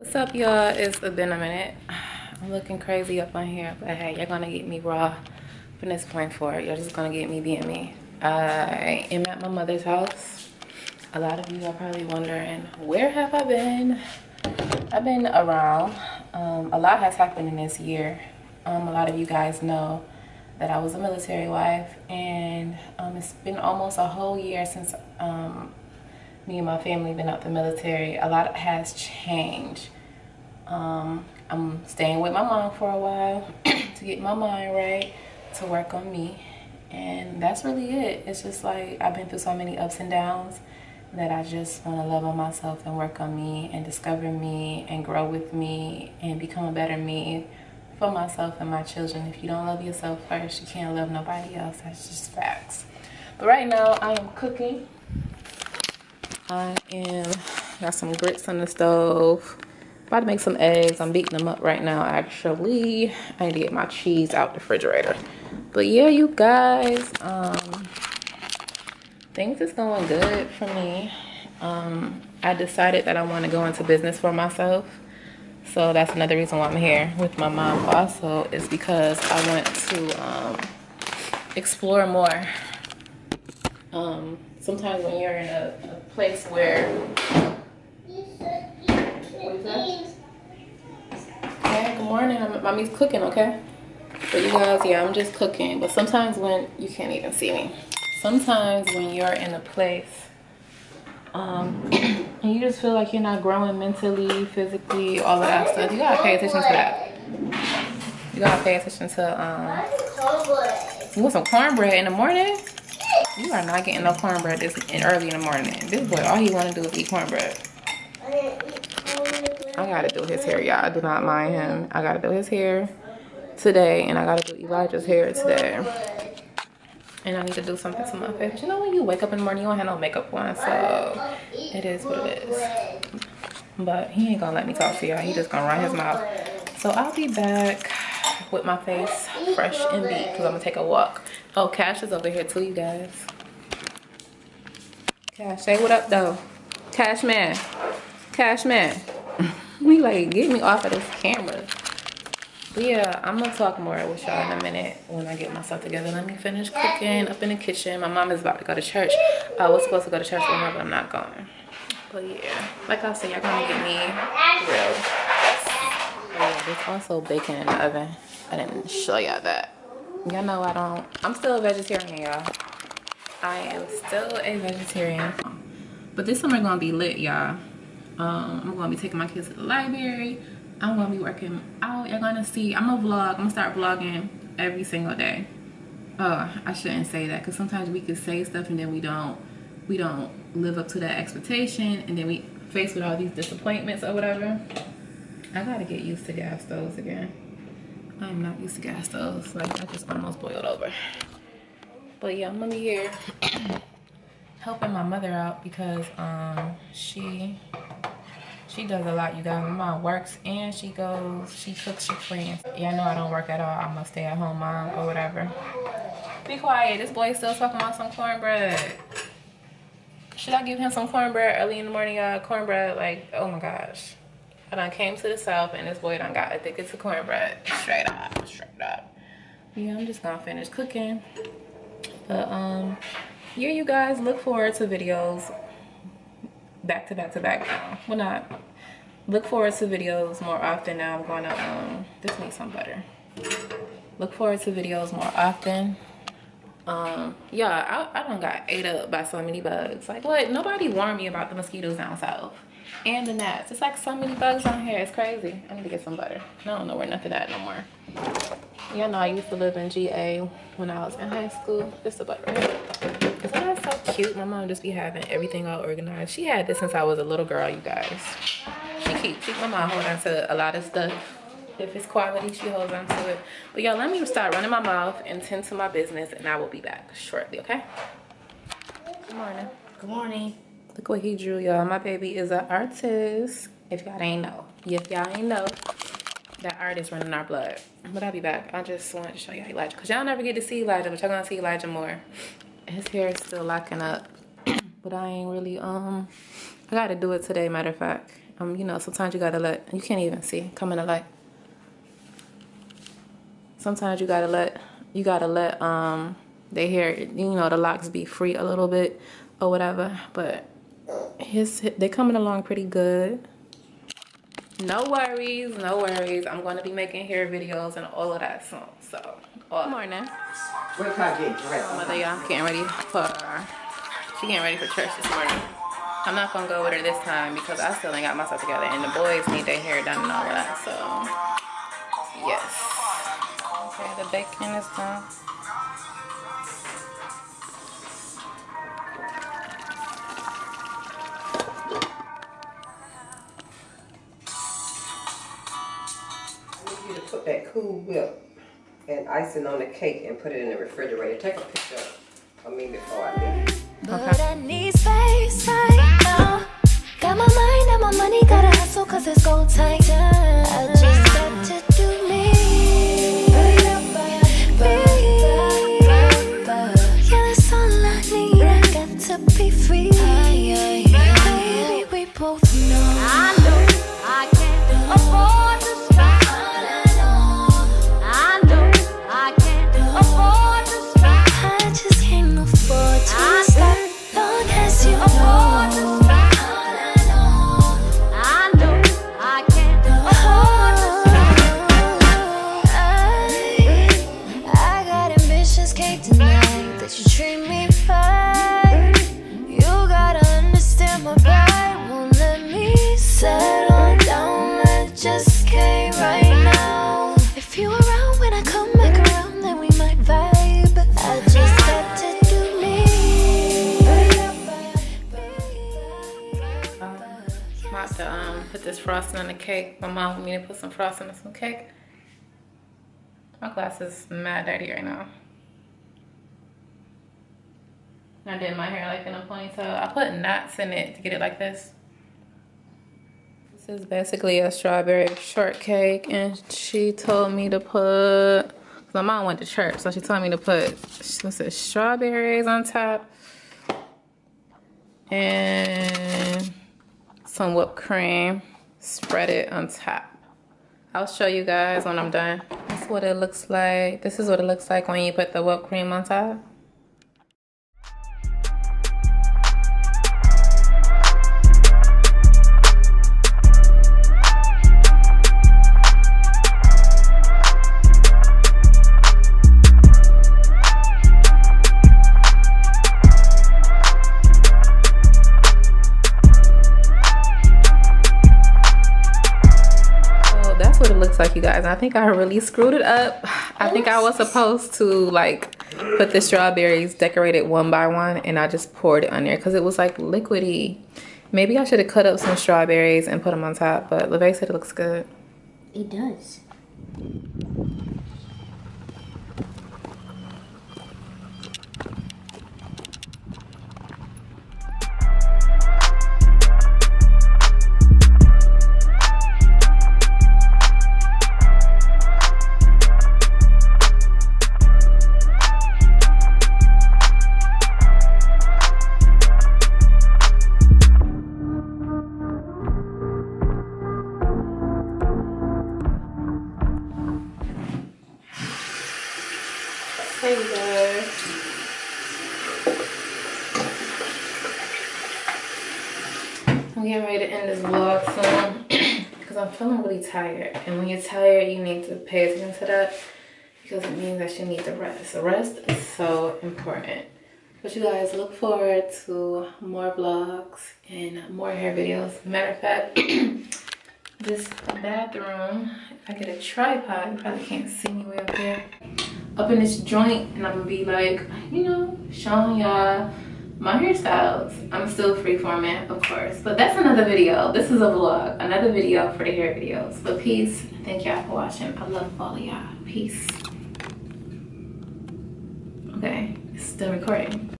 What's up, y'all? It's been a minute. I'm looking crazy up on here, but hey, you're gonna get me raw from this point forward. You're just gonna get me being me. I am at my mother's house. A lot of you are probably wondering, where have I been? I've been around. Um, a lot has happened in this year. Um, a lot of you guys know that I was a military wife, and um, it's been almost a whole year since um, me and my family been out the military, a lot has changed. Um, I'm staying with my mom for a while to get my mind right, to work on me. And that's really it. It's just like I've been through so many ups and downs that I just want to love on myself and work on me and discover me and grow with me and become a better me for myself and my children. If you don't love yourself first, you can't love nobody else. That's just facts. But right now, I am cooking. I am got some grits on the stove. About to make some eggs. I'm beating them up right now, actually. I need to get my cheese out the refrigerator. But yeah, you guys, um, things is going good for me. Um, I decided that I want to go into business for myself. So that's another reason why I'm here with my mom also is because I want to um, explore more. Um, sometimes when you're in a, a place where Okay, good morning. I'm, mommy's cooking, okay? But you guys, yeah, I'm just cooking. But sometimes when you can't even see me, sometimes when you're in a place um, and you just feel like you're not growing mentally, physically, all of that stuff, you gotta pay attention to that. You gotta pay attention to um. You want some cornbread in the morning? You are not getting no cornbread this early in the morning. This boy, all he want to do is eat cornbread. I gotta do his hair, y'all. I do not mind him. I gotta do his hair today, and I gotta do Elijah's hair today. And I need to do something to my face. But you know when you wake up in the morning, you don't have no makeup on, so it is what it is. But he ain't gonna let me talk to y'all. He just gonna run his mouth. So I'll be back with my face fresh and beat because I'm gonna take a walk. Oh, Cash is over here too, you guys. Cash, say what up though. Cash man. Cash man. we like get me off of this camera. But yeah, I'm gonna talk more with y'all in a minute when I get myself together. Let me finish cooking up in the kitchen. My mom is about to go to church. I was supposed to go to church with her, but I'm not going. But yeah, like I said, y'all gonna get me real. yeah, there's also bacon in the oven. I didn't show y'all that. Y'all know I don't, I'm still a vegetarian, y'all. I am still a vegetarian. But this summer gonna be lit, y'all. Um, I'm gonna be taking my kids to the library. I'm gonna be working out. You're gonna see, I'm gonna vlog, I'm gonna start vlogging every single day. Uh, I shouldn't say that because sometimes we can say stuff and then we don't, we don't live up to that expectation and then we face with all these disappointments or whatever. I gotta get used to gas stoves again. I'm not used to gas stoves. Like I just almost boiled over. But yeah, I'm gonna be here helping my mother out because um she she does a lot, you guys. My mom works and she goes, she cooks, she cleans. Yeah, I know I don't work at all. I'm a stay at home mom or whatever. Be quiet. This boy still talking about some cornbread. Should I give him some cornbread early in the morning, y'all? Cornbread, like, oh my gosh. I done came to the south and this boy done got addicted to cornbread. Straight up, straight up. Yeah, I'm just gonna finish cooking. But um, yeah, you guys look forward to videos back to back to back now. Well, not. Look forward to videos more often now. I'm gonna um, this needs some butter. Look forward to videos more often. Um, yeah, I, I don't got ate up by so many bugs. Like what? Nobody warned me about the mosquitoes down south and the gnats. It's like so many bugs on here. It's crazy. I need to get some butter. I don't know where nothing at no more. Y'all know, I used to live in GA when I was in high school. This the butter. Isn't that so cute? My mom just be having everything all organized. She had this since I was a little girl, you guys. She keeps, she, my mom hold on to a lot of stuff. If it's quality, she holds on to it. But y'all, let me start running my mouth and tend to my business and I will be back shortly, okay? Good morning. Good morning. Look what he drew, y'all. My baby is an artist. If y'all ain't know. If y'all ain't know, that art is running our blood. But I'll be back. I just want to show y'all Elijah. Because y'all never get to see Elijah, but y'all going to see Elijah more. His hair is still locking up. but I ain't really, um, I got to do it today, matter of fact. Um, you know, sometimes you gotta let you can't even see. Come in the light. Sometimes you gotta let you gotta let um they hair you know the locks be free a little bit or whatever. But his they coming along pretty good. No worries, no worries. I'm gonna be making hair videos and all of that soon. So, all Good morning. Where can I get dressed? Mother, y'all getting ready for she getting ready for church this morning. I'm not gonna go with her this time because I still ain't got myself together and the boys need their hair done and all of that. So, yes. Okay, the bacon is done. Put that Cool Whip and icing on the cake and put it in the refrigerator. Take a picture of me before I leave. But I need space right now. Got my mind and my money, gotta hustle cause it's gold time. About to um, put this frosting on the cake. My mom wanted me to put some frosting on some cake. My glass is mad dirty right now. I did my hair like in a ponytail. So I put knots in it to get it like this. This is basically a strawberry shortcake and she told me to put, my mom went to church, so she told me to put, what's it, strawberries on top and some whipped cream. Spread it on top. I'll show you guys when I'm done. This is what it looks like. This is what it looks like when you put the whipped cream on top. You guys. I think I really screwed it up. I think I was supposed to like put the strawberries decorated one by one and I just poured it on there because it was like liquidy. Maybe I should have cut up some strawberries and put them on top, but LeVay said it looks good. It does. I'm getting ready to end this vlog soon because I'm feeling really tired. And when you're tired, you need to pay attention to that because it means that you need to rest. Rest is so important. But you guys look forward to more vlogs and more hair videos. Matter of fact, this bathroom, if I get a tripod, you probably can't see me way up here. Up in this joint, and I'm gonna be like, you know, showing y'all my hairstyles. I'm still freeforming, of course, but that's another video. This is a vlog, another video for the hair videos. But peace, thank y'all for watching. I love all of y'all. Peace. Okay, still recording.